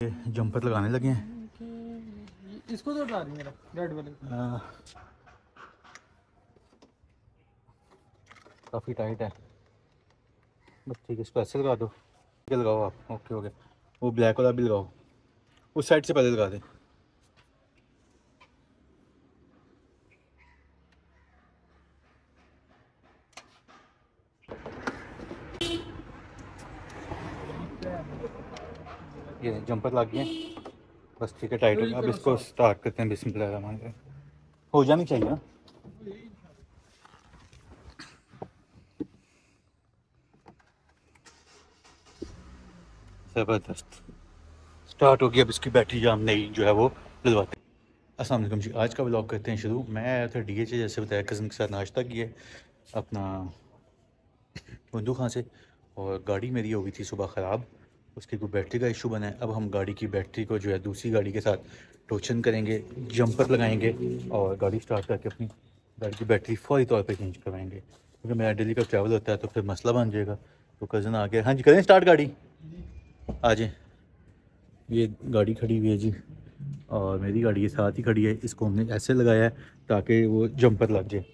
Jumper लगाने लगे हैं। इसको तो रही मेरा रेड वाले। काफ़ी टाइट है। बस ठीक है इसको ऐसे लगा दो। है लगाओ आप। ओके ओके वो ब्लैक वाला भी लगाओ। उस साइड से पहले लगा दें। ये जंपर लग गए बस ठीक है टाइट हो गया अब इसको स्टार्ट करते हैं बिस्मिल्लाह हो जानी चाहिए ना? ज़बरदस्त। स्टार्ट हो गया अब इसकी बैटरी जो हम नई जो है वो हैं अस्सलाम वालेकुम जी आज का ब्लॉग करते हैं शुरू। मैं आया था डी एच जैसे बताया कज़न के साथ नाश्ता किया अपना बंदू खां से और गाड़ी मेरी हो गई थी सुबह ख़राब। उसकी कोई बैटरी का इशू बना है। अब हम गाड़ी की बैटरी को जो है दूसरी गाड़ी के साथ टोचन करेंगे जंपर लगाएँगे और गाड़ी स्टार्ट करके अपनी गाड़ी की बैटरी फौरी तौर पर चेंज करवाएँगे। क्योंकि मेरा डेली का ट्रैवल होता है तो फिर मसला बन जाएगा। तो कज़न आ गया हाँ जी करें स्टार्ट गाड़ी। आ जाए। ये गाड़ी खड़ी हुई है जी और मेरी गाड़ी के साथ ही खड़ी है। इसको हमने ऐसे लगाया है ताकि वो जंपर लग जाए।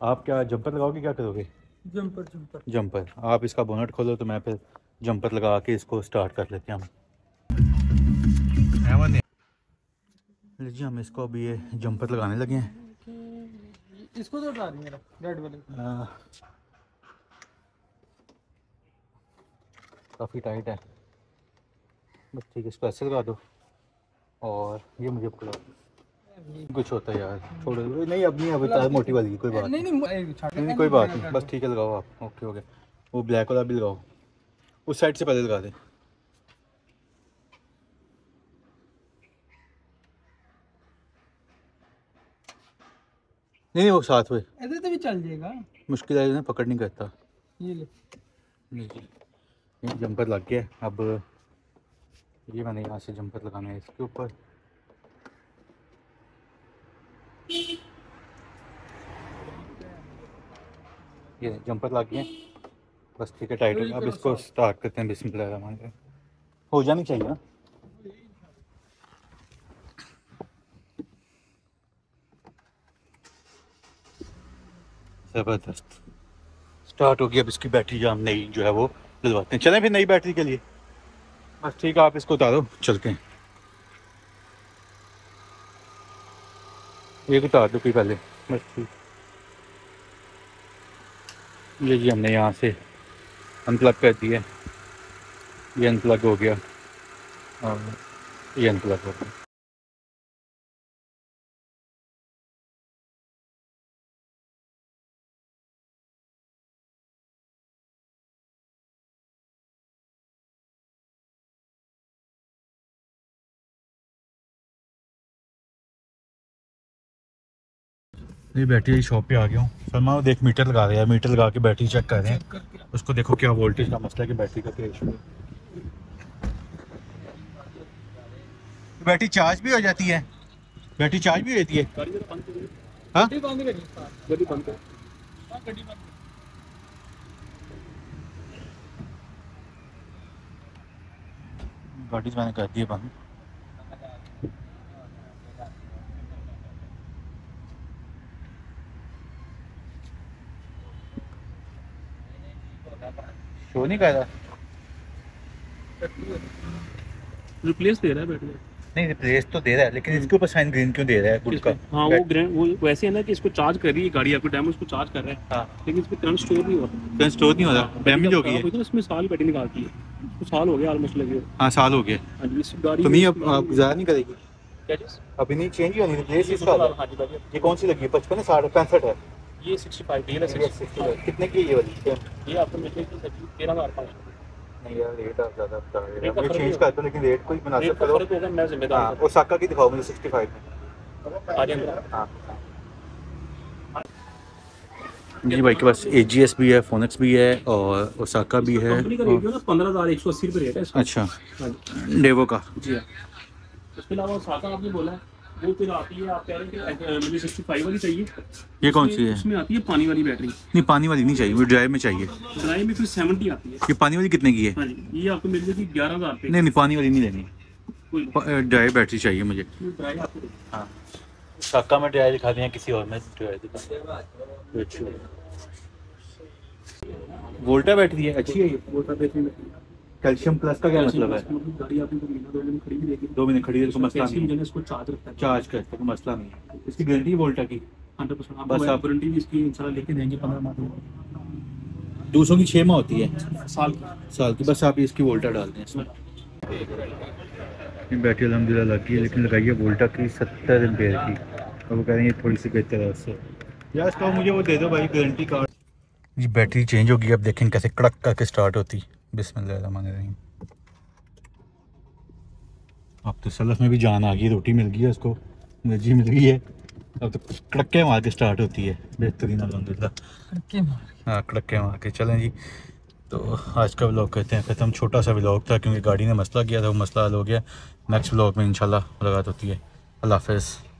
आप क्या जंपर लगाओगे क्या करोगे? जंपर जंपर जंपर आप इसका बोनट खोलो तो मैं फिर जंपर लगा के इसको स्टार्ट कर लेते हैं हम। लीजिए हम इसको अभी ये जंपर लगाने लगे हैं। इसको तो रही मेरा रेड वाले। आ, काफ़ी टाइट है। बस ठीक है इसको ऐसे लगा दो। और ये मुझे पकड़ो। कुछ होता है यार छोड़ो। नहीं अब नहीं अब तार मोटी वाली की कोई बात नहीं नहीं नहीं। नहीं नहीं, कोई बात नहीं। बस ठीक है लगाओ आप। ओके ओके वो ब्लैक वाला भी लगाओ। उस साइड से पहले लगा दें। नहीं नहीं वो साथ हुए ऐसे तो भी चल जाएगा। मुश्किल है ना पकड़ नहीं करता। ये ले। ये जंपर लग गया। अब ये मैंने यहाँ से जंपर लगाना है इसके ऊपर। ये जंपर लग गया। बस ठीक है टाइट गया अब इसको स्टार्ट करते हैं बिस्मिल्लाह हो जानी चाहिए ना? ज़बरदस्त। स्टार्ट हो गया अब इसकी बैटरी जो हम नई जो है वो डलवाते हैं। चलें फिर नई बैटरी के लिए। बस ठीक है आप इसको उतारो चलते हैं। एक उतार दो पहले। बस ठीक। ये जी हमने यहाँ से अनप्लग कर दिया। ये अनप्लग हो गया। और ये अनप्लग हो गया। ये बैटरी शॉप पे आ गया हूँ। सलमान वो देख मीटर लगा रहे हैं। मीटर लगा के बैटरी चेक कर रहे हैं। उसको देखो क्या वोल्टेज का मसला है कि बैटरी का क्या इशू है। बैटरी चार्ज भी हो जाती है। बैटरी चार्ज भी है हाँ। कर हाँ? गाड़ी तो मैंने कर दी है बंद। शो नहीं कर रहा? रिप्लेस दे रहा है बैटरी। नहीं रिप्लेस तो दे रहा है लेकिन इसके ऊपर साइन ग्रीन क्यों दे रहा है? गुड का हाँ वो ग्रैंड वो वैसे है ना कि इसको चार्ज कर रही है गाड़ी आपको टाइम उसको चार्ज कर रहा है। हाँ। लेकिन इसमें करंट स्टोर नहीं होता तो स्टोर नहीं हो रहा। डैमेज हो गई है। तो इसमें साल बैटरी निकालती है। उसको साल हो गया ऑलमोस्ट लगे हाँ साल हो गया। हाँ इस गाड़ी तो नहीं अब आप गुजारा नहीं करेगी? क्या चीज़? अभी नहीं चेंज ही होनी रिप्लेस इसका। हाँ ये कौन सी लगी है? पचपन है साढ़े पैंसठ है? ये सिक्सटी फाइव डील है ये 60 60 है। कितने की ये वाली? ये आपको मिल जाएगी तेरह हज़ार पाँच नहीं यार रेट आप ज़्यादा बता रहे हैं मैं चेंज नहीं कर लेकिन रेट मुनासिब करो होगा मैं हाँ जिम्मेदार हूँ। ओसाका की दिखाओ मुझे 65 में। आ जाएँगे हाँ। जी भाई के पास ए जी एस भी है फोनक्स भी है और ओसाका भी है। है पंद्रह हज़ार एक सौ अस्सी रुपये रेट है अच्छा। डेवो का। जी हाँ। उसके अलावा साका आपने बोला है। वो फिर आती है आप कह रहे हैं कि मुझे सिक्सटी फाइव वाली चाहिए। ये कौन सी है? उसमें आती है पानी वाली बैटरी नहीं पानी वाली नहीं चाहिए वो ड्राइव में चाहिए। ड्राई में फिर सेवेंटी आती है। ये पानी वाली कितने की है? हाँ जी ये आपको मिल जाएगी ग्यारह हज़ार नहीं नहीं पानी वाली नहीं लेनी। कोई ड्राई बैटरी चाहिए मुझे। ड्राई आपको हाँ। साका में ड्राई दिखा दें या किसी और में ड्राई दिखा अच्छी। वोल्टा बैटरी है अच्छी है ये? वो था देखने में। कैल्शियम प्लस का क्या मतलब है? गाड़ी आपको तो महीना दो महीने खड़ी भी देगी दो महीने खड़ी है तो मसला नहीं है। है इसको चार्ज रखता है। चार्ज करते कोई मसला नहीं है। इसकी गारंटी वोल्टा की? Hundred percent. बस आप- वारंटी भी इसकी इंशाल्लाह लेके देंगे पंद्रह माह की दो सौ की छः माह होती है? साल की। साल की बस आप इसकी वोल्टा डाल दें। इसमें। बैटरी अलहमदिल्ला लग गई है लेकिन लगाई है वोल्टा की सत्तर एम्पेयर की। और वो कह रहे हैं थोड़ी सी बेहतर है उससे। यार इसका मुझे वो दे दो भाई गारंटी कार्ड जी बैटरी चेंज होगी अब देखें कैसे कड़क करके स्टार्ट होती। बिस्मिल्लाहिर्रहमानिर्रहीम। अब तो सलफ में भी जान आ गई रोटी मिल गई है उसको एनर्जी मिल गई है। अब तो कड़के मार के स्टार्ट होती है बेहतरीन अलहमदिल्ला के मार हाँ कड़के मार के चलें जी। तो आज का व्लॉग कहते हैं ख़त्म। छोटा सा व्लॉग था क्योंकि गाड़ी ने मसला किया था वो मसला हल हो गया। नेक्स्ट व्लॉग में इंशाल्लाह मुलाकात होती है। अल्लाह हाफ़िज़।